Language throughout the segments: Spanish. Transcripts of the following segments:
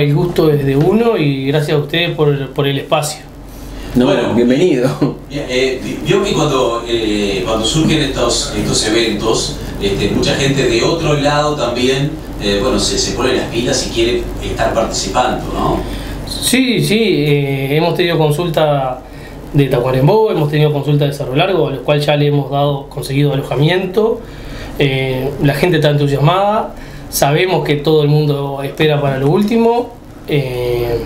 el gusto es de uno y gracias a ustedes por, por el espacio. No, Bueno. bienvenido. Eh, vio que cuando, eh, cuando surgen estos, estos eventos, este, mucha gente de otro lado también, eh, bueno, se, se pone las pilas y quiere estar participando, ¿no? Sí, sí, eh, hemos tenido consulta de Tacuarembó, hemos tenido consulta de Cerro Largo, a los cuales ya le hemos dado conseguido alojamiento. Eh, la gente está entusiasmada, sabemos que todo el mundo espera para lo último, eh,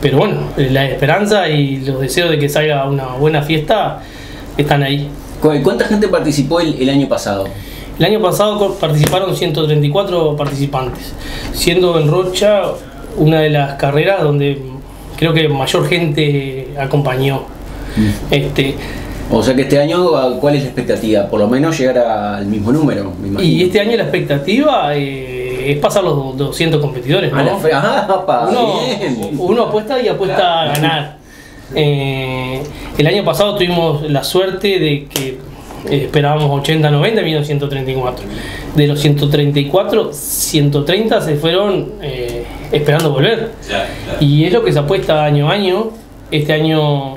pero bueno, la esperanza y los deseos de que salga una buena fiesta están ahí. ¿Cu- ¿Cuánta gente participó el, el año pasado? El año pasado participaron 134 participantes, siendo en Rocha una de las carreras donde creo que mayor gente acompañó. Este, O sea que este año, ¿a- ¿cuál es la expectativa? Por lo menos llegar al mismo número, me imagino. y este año la expectativa eh, es pasar los 200 competidores. ¿no? A la fe- ¡Ah, pa, uno, uno apuesta y apuesta a ganar. Eh, el año pasado tuvimos la suerte de que eh, esperábamos 80, 90, vino 134. De los 134, 130 se fueron eh, esperando volver. Claro, claro. Y es lo que se apuesta año a año. Este año mm,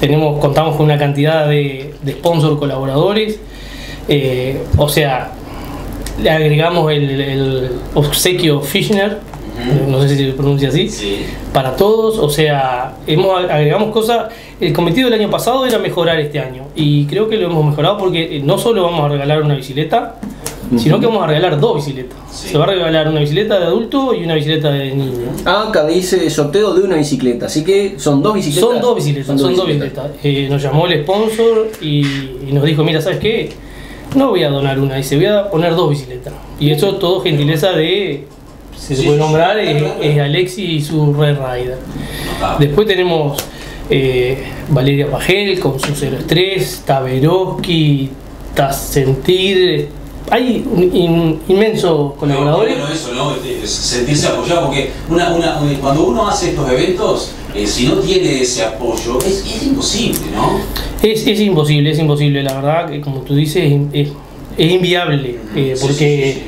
tenemos, contamos con una cantidad de, de sponsor colaboradores. Eh, o sea, le agregamos el, el obsequio Fischner, Ujú. no sé si se pronuncia así, Sí. para todos. O sea, hemos, agregamos cosas. El cometido del año pasado era mejorar este año. Y creo que lo hemos mejorado porque eh, no solo vamos a regalar una bicicleta, sino que vamos a regalar dos bicicletas. Sí. Se va a regalar una bicicleta de adulto y una bicicleta de niño. Ah, acá dice sorteo de una bicicleta, así que son dos bicicletas. Son dos bicicletas, son dos bicicletas. Eh, nos llamó el sponsor y, y nos dijo, mira, ¿sabes qué? No voy a donar una, dice, voy a poner dos bicicletas. Y eso todo gentileza de, si se Sí, puede nombrar, sí, es, es Alexi y su Red Rider. Después tenemos eh, Valeria Pagel con su Cero Estrés, Taveroski, Tasentir. Hay un in- inmensos colaboradores. Pero, bueno, eso, ¿no? Este, es sentirse apoyado, porque una, una- cuando uno hace estos eventos, eh, si no tiene ese apoyo, es, es imposible, ¿no? Es, es imposible, es imposible, la verdad, que como tú dices, es, es- inviable, eh, Sí, porque sí, sí,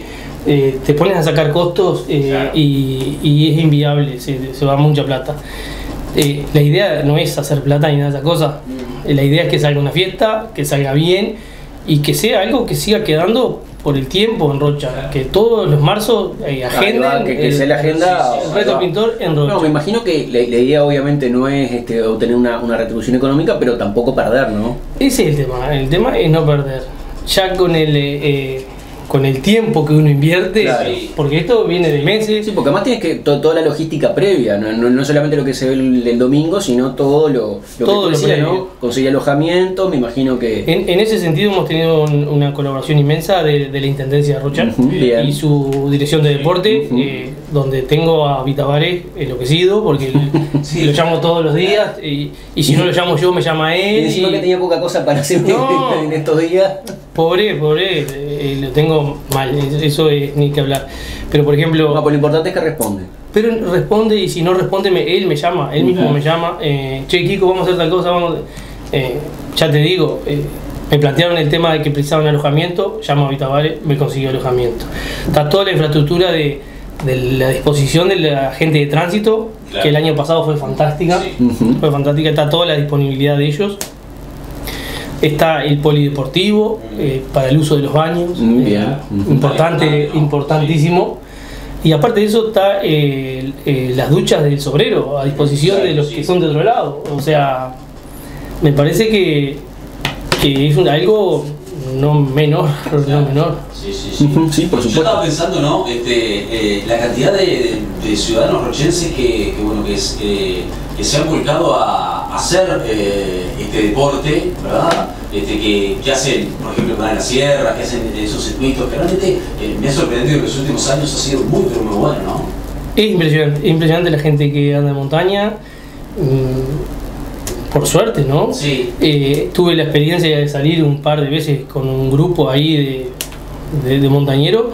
eh, te pones a sacar costos eh, Claro. y, y es inviable, se, se va mucha plata. La idea no es hacer plata ni nada de esas cosas, Mm. La idea es que salga una fiesta, que salga bien y que sea algo que siga quedando por el tiempo en Rocha, que todos los marzos eh, va, que, que el- sea la agenda. el reto pintor en Rocha. No, me imagino que la, la idea obviamente no es este, obtener una, una retribución económica, pero tampoco perder, ¿no? Ese es el tema, el tema es no perder. Ya con el eh, eh, con el tiempo que uno invierte, Claro. porque esto viene de meses. Sí, porque además tienes que to- toda la logística previa, no, no, no solamente lo que se ve el, el domingo, sino todo lo, lo Todo que lo decías. ¿no? Conseguir alojamiento, me imagino que... En, en ese sentido hemos tenido un- una colaboración inmensa de, de la Intendencia de Rocha y su dirección de deporte, eh, donde tengo a Vitavares enloquecido, porque Sí. lo llamo todos los días y, y si no lo llamo yo me llama él. y- que tenía poca cosa para hacer No. en estos días. Pobre, pobre, eh, lo tengo mal, eso es ni que hablar. Pero por ejemplo... No, pues lo importante es que responde. Pero responde y si no responde, me- él me llama, él mismo me llama. Eh, che, Kiko, vamos a hacer tal cosa, vamos. eh, ya te digo, eh, me plantearon el tema de que precisaban alojamiento, llamo a Vitavare, me consiguió alojamiento. Está toda la infraestructura de, de la disposición de la gente de tránsito, Claro. que el año pasado fue fantástica. Sí. Fue fantástica, está toda la disponibilidad de ellos. Está el polideportivo eh, para el uso de los baños, eh, bien. Importante, importantísimo. Y aparte de eso está eh, eh, las duchas del sobrero a disposición de los que son de otro lado. O sea, me parece que, que es un- algo no menor, no menor. Sí, sí, sí. Ujú, Sí, por Yo estaba pensando, ¿no? Este, eh, la cantidad de, de ciudadanos rochenses que, que, bueno, que, es, eh, que se han volcado a, a hacer eh, este deporte, ¿verdad? Este, que, que hacen, por ejemplo, van a la sierra, que hacen esos circuitos, que realmente eh, me ha sorprendido que en los últimos años ha sido muy, pero muy bueno, ¿no? Es impresionante, es impresionante la gente que anda en montaña. mm, por suerte, ¿no? Sí. Eh, tuve la experiencia de salir un par de veces con un grupo ahí de, de, de montañeros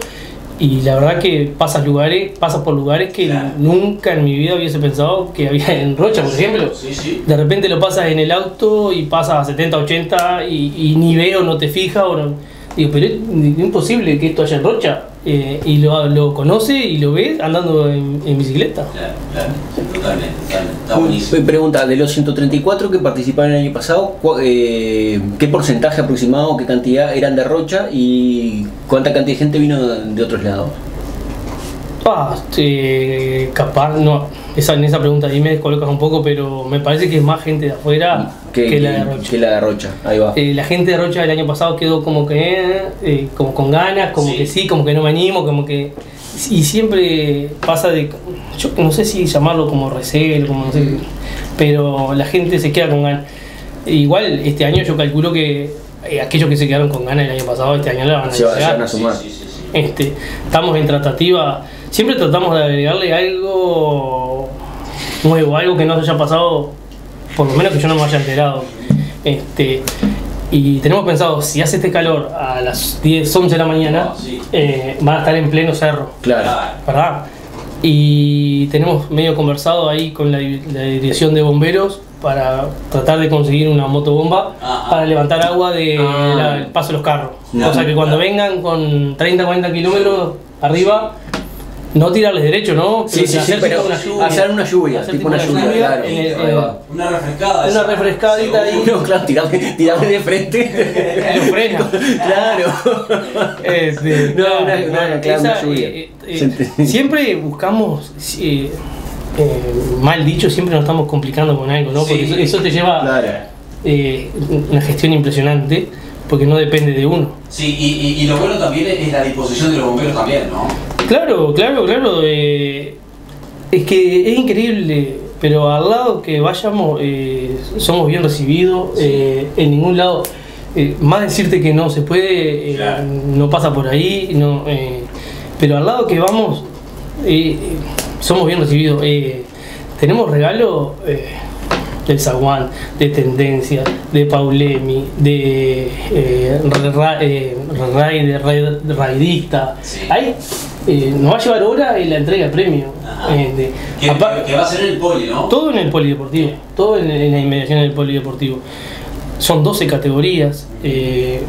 y la verdad que pasas lugares, pasas por lugares que Claro. nunca en mi vida hubiese pensado que había en Rocha, por ejemplo. Sí, sí. De repente lo pasas en el auto y pasas a 70, 80 y, y ni veo, no te fijas. O no- Digo, pero es imposible que esto haya en Rocha. Eh, y lo, lo conoce y lo ve andando en, en bicicleta. Claro, claro, totalmente, totalmente. Está buenísimo. Me pregunta, de los 134 que participaron el año pasado, eh, ¿qué porcentaje aproximado, qué cantidad eran de Rocha y cuánta cantidad de gente vino de otros lados? Ah, eh, capaz, no, esa, en esa pregunta ahí me descolocas un poco, pero me parece que es más gente de afuera que, la de Rocha. que la de Rocha, ahí va. Eh, la gente de Rocha del año pasado quedó como que, eh, como con ganas, como Sí. que sí, como que no me animo, como que... Y siempre pasa de, yo no sé si llamarlo como recelo, como no sé, pero la gente se queda con ganas. Igual este año yo calculo que eh, aquellos que se quedaron con ganas el año pasado, este año la van a Se se van a sumar. Sí, sí, sí, sí. Este, estamos en tratativa, siempre tratamos de agregarle algo nuevo, algo que no haya pasado, por lo menos que yo no me haya enterado. Este, y tenemos pensado, si hace este calor a las 10, 11 de la mañana, Ah, sí. eh, van a estar en pleno cerro, Claro. ¿verdad? Y tenemos medio conversado ahí con la, la dirección de bomberos para tratar de conseguir una motobomba Ajá. para levantar agua del Ah. paso de los carros. O sea que cuando vengan con 30, 40 kilómetros arriba, no tirarles derecho, ¿no? Sí, sí, sí, pero una lluvia. hacer una lluvia, Hacer tipo una lluvia, claro. en el- ahí va. Una refrescada. Una refrescadita ahí. No, claro, tirame de frente. Lo frena. claro. Este, No, claro, una- una- claro, una lluvia. eh, eh, siempre buscamos, eh, eh, mal dicho, siempre nos estamos complicando con algo, ¿no? Porque Sí. eso, eso te lleva Claro. eh, una gestión impresionante, porque no depende de uno. Sí, y, y- y lo bueno también es la disposición de los bomberos también, ¿no? Claro, claro, claro. eh, es que es increíble, pero al lado que vayamos eh, somos bien recibidos. eh, en ningún lado, eh, más decirte que no se puede, eh, Claro. no pasa por ahí. No, eh, pero al lado que vamos, eh, eh, somos bien recibidos. eh, tenemos regalos eh, del Zaguán, de Tendencia, de Paulemi, de eh, ra- eh, Raid- Raid- Raidista. Sí. Eh, nos va a llevar hora en la entrega de premio. Eh, de- Que, apa- que va a ser en el poli, ¿no? todo en el polideportivo, todo en, en la inmediación del polideportivo. Son 12 categorías, eh,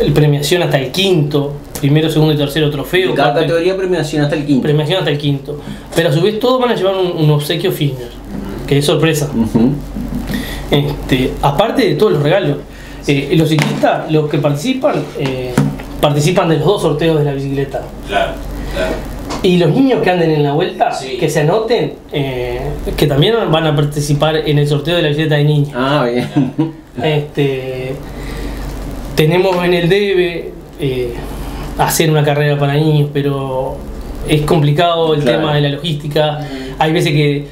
el premiación hasta el quinto, primero, segundo y tercero trofeo. Cada cuarto y- categoría premiación hasta el quinto. premiación hasta el quinto. Pero a su vez todos van a llevar un, un obsequio Fitner, que es sorpresa. Este, aparte de todos los regalos, eh, los ciclistas, los que participan, eh, participan de los dos sorteos de la bicicleta. Claro, claro. Y los niños que anden en la vuelta, Sí. que se anoten, eh, que también van a participar en el sorteo de la bicicleta de niños. Ah, bien. Este, tenemos en el debe eh, hacer una carrera para niños, pero es complicado el Claro. tema de la logística. Hay veces que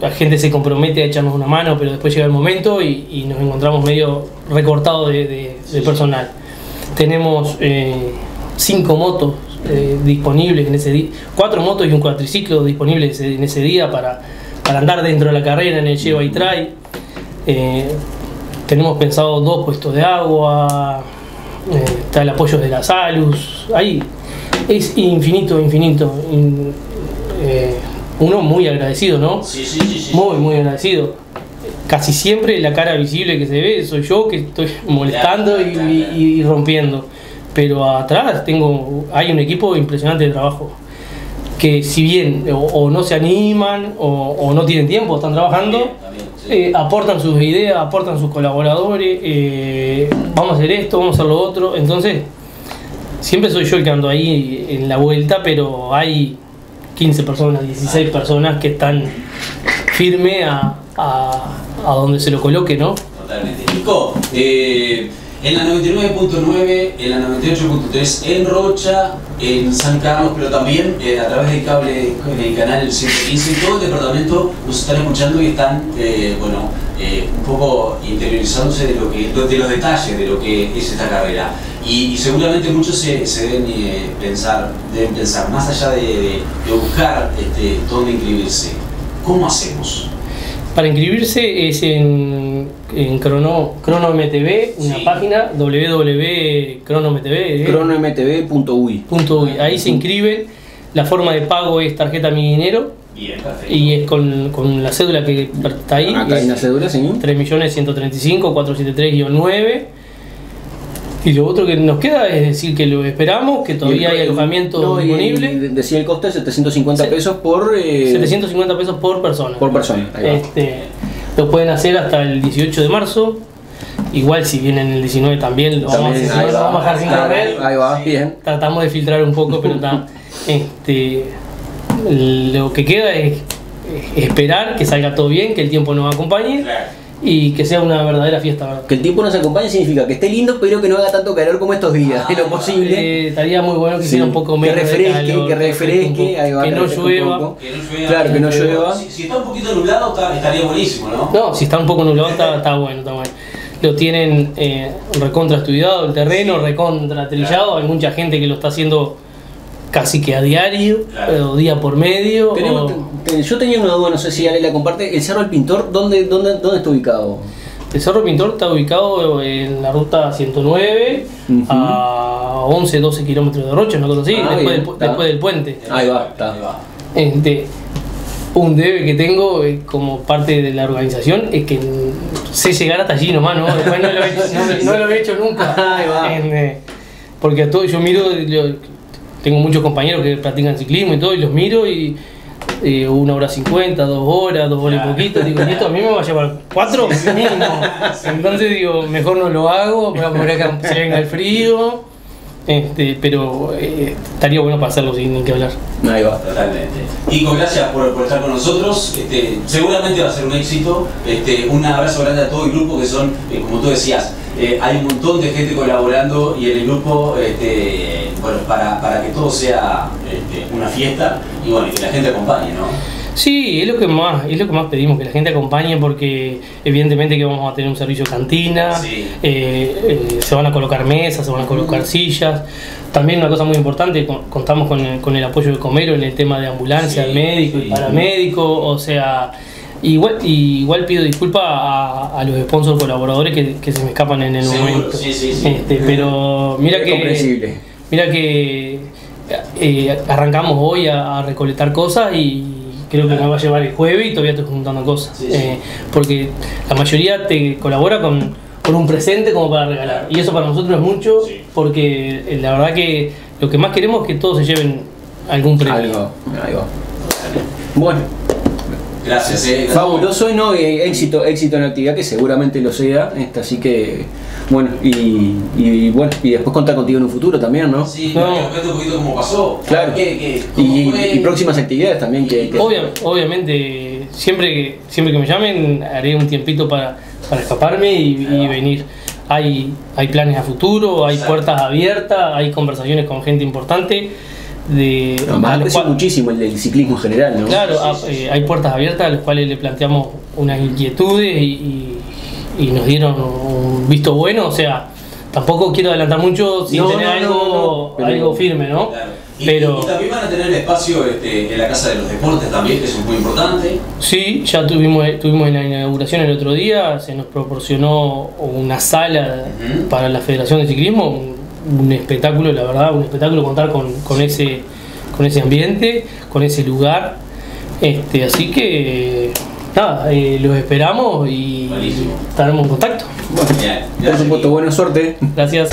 la gente se compromete a echarnos una mano, pero después llega el momento y, y nos encontramos medio recortados de, de- de personal. Tenemos eh, cinco motos eh, disponibles en ese día, cuatro motos y un cuatriciclo disponibles en ese día para, para andar dentro de la carrera en el lleva y trae. Eh, tenemos pensado dos puestos de agua, eh, está el apoyo de la Salus, ahí es infinito, infinito. in- uno muy agradecido, ¿no? Sí, sí, sí, sí. Muy, muy agradecido. Casi siempre la cara visible que se ve soy yo que estoy molestando y, y- y rompiendo. Pero atrás tengo, hay un equipo impresionante de trabajo. Que si bien o, o no se animan o, o no tienen tiempo, están trabajando, También, también, sí. eh, aportan sus ideas, aportan sus colaboradores, eh, vamos a hacer esto, vamos a hacer lo otro. Entonces, siempre soy yo el que ando ahí en la vuelta, pero hay 15 personas, 16 personas que están firmes a, a, a donde se lo coloque, ¿no? Totalmente. Nico, eh, en la 99.9, en la 98.3, en Rocha, en San Carlos, pero también eh, a través del cable, del canal 115, en todo el departamento nos están escuchando y están, eh, bueno, eh, un poco interiorizándose de, lo que, de los detalles de lo que es esta carrera. Y, seguramente muchos se, deben pensar, deben pensar, más allá de buscar este, dónde inscribirse, ¿cómo hacemos? Para inscribirse es en, en Crono, Crono MTV, una Sí. página www.cronomtv. cronomtv.ui. Punto uy. Ahí se inscriben. La forma de pago es tarjeta mi dinero Bien, y es con, con la cédula que está ahí. Acá hay una cédula, señor. 3.135.473-9. Y lo otro que nos queda es decir que lo esperamos, que todavía hay alojamiento No, disponible. decía el costo de 750 Sí. pesos por, eh, 750 pesos por persona. por persona. Este, lo pueden hacer hasta el 18 de marzo. Igual si vienen el 19 también lo vamos, También, a, va. vamos a dejar sin correr. Ahí va, bien. Tratamos de filtrar un poco, pero está. Este, lo que queda es esperar que salga todo bien, que el tiempo nos acompañe Claro. Y que sea una verdadera fiesta. ¿verdad? Que el tiempo nos acompañe significa que esté lindo, pero que no haga tanto calor como estos días, de lo posible. Eh, estaría muy bueno que Sí, hiciera un poco que menos de refresque, calor, que refresque, ahí va, que que no un llueva. poco. Que no llueva. Claro, que no llueva. Si, si está un poquito nublado, está- estaría buenísimo, ¿no? No, si está un poco nublado está, está bueno, está bueno. Lo tienen eh, recontra estudiado el terreno, recontra trillado. Hay mucha gente que lo está haciendo casi que a diario, Claro. o día por medio. Tenemos- o- yo tenía una duda, no sé si Ale la comparte. El Cerro del Pintor, ¿dónde, dónde, dónde está ubicado? El Cerro Pintor está ubicado en la ruta 109 Ujú. a 11, 12 kilómetros de Rocha, una cosa así, Ah, después, bien, del, después puente. Ahí va, está. Ahí va. Este, un debe que tengo eh, como parte de la organización es que sé llegar hasta allí nomás, ¿no? Después no lo he hecho, no, no lo he hecho nunca. Ahí va. En, eh, porque a todo yo miro, yo tengo muchos compañeros que practican ciclismo y todo, y los miro y eh, una hora cincuenta, dos horas, dos horas y poquito, digo, ¿y esto a mí me va a llevar cuatro mínimo. Entonces digo, mejor no lo hago, me voy a poner acá que se venga el frío. Este, pero eh, estaría bueno para hacerlo sin ni que hablar. Ahí va. Totalmente. Kiko, gracias por, por estar con nosotros. Este, seguramente va a ser un éxito. Este, un abrazo grande a todo el grupo que son, eh, como tú decías, eh, hay un montón de gente colaborando y en el grupo, este, bueno, para, para que todo sea este, una fiesta y bueno, que la gente acompañe, ¿no? Sí, es lo que más, es lo que más pedimos, que la gente acompañe porque evidentemente que vamos a tener un servicio cantina, Sí. eh, eh, se van a colocar mesas, se van a colocar sillas. También una cosa muy importante, con- contamos con el, con el apoyo de Comero en el tema de ambulancia, Sí, médico sí. y paramédico, o sea, igual, y igual pido disculpas a, a los sponsors colaboradores que, que se me escapan en el Seguro, momento. sí, sí, sí. Este, pero mira Es que comprensible. Mira que eh, arrancamos hoy a, a recolectar cosas y creo que me va a llevar el jueves y todavía estoy juntando cosas. Sí, sí. Eh, porque la mayoría te colabora con, con un presente como para regalar. Y eso para nosotros es mucho Sí. porque eh, la verdad que lo que más queremos es que todos se lleven algún premio. Algo. Va. Bueno, Gracias, eh. fabuloso y no, eh, éxito, éxito en la actividad que seguramente lo sea. Este, así que, bueno, y, y bueno, y después contar contigo en un futuro también, ¿no? Sí, No. un poquito cómo pasó. Claro. ¿Qué, qué, cómo Y, fue? y próximas actividades también que, que- Obvia- obviamente, siempre que, siempre que me llamen, haré un tiempito para, para escaparme y, y venir. Hay, hay planes a futuro, hay Exacto. puertas abiertas, hay conversaciones con gente importante. De, Además, a cual- muchísimo el del ciclismo en general, ¿no? Claro, Sí, a- sí, eh, hay puertas abiertas a las cuales le planteamos unas inquietudes y, y- y nos dieron un visto bueno. O sea, tampoco quiero adelantar mucho sin No, tener no, algo, no, algo firme, ¿no? Claro. Y, Pero y también van a tener espacio este, en la Casa de los Deportes también, que es muy importante. sí, ya tuvimos, tuvimos en la inauguración el otro día, se nos proporcionó una sala Ujú. para la Federación de Ciclismo, un, espectáculo, la verdad, un espectáculo contar con, con ese con ese ambiente, con ese lugar. Este, así que nada, eh, los esperamos y Buenísimo. estaremos en contacto. Bueno, Bien. por Gracias, supuesto, buena suerte. Gracias.